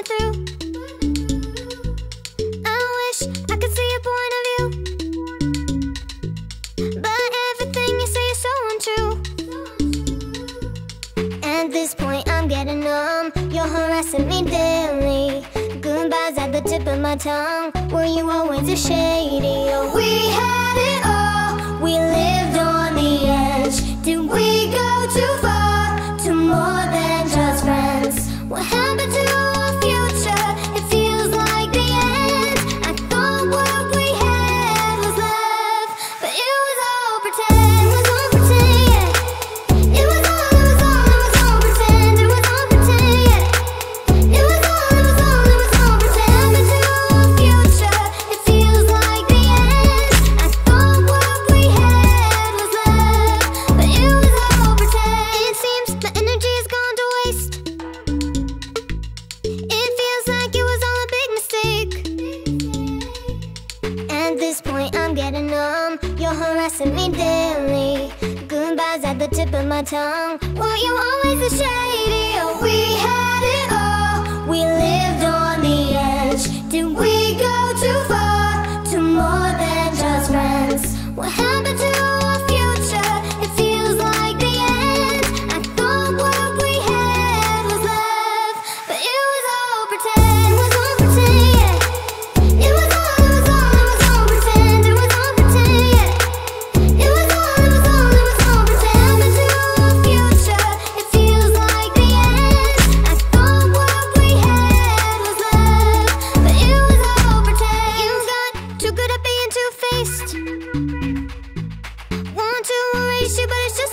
coming through. I wish I could see your point of view. But everything you say is so untrue. At this point, I'm getting numb. You're harassing me daily. Goodbyes at the tip of my tongue. Were you always a shady? Oh, we had it. You're harassing me daily. Goodbyes at the tip of my tongue. Were you always ashamed? two-faced Want to erase you, but it's just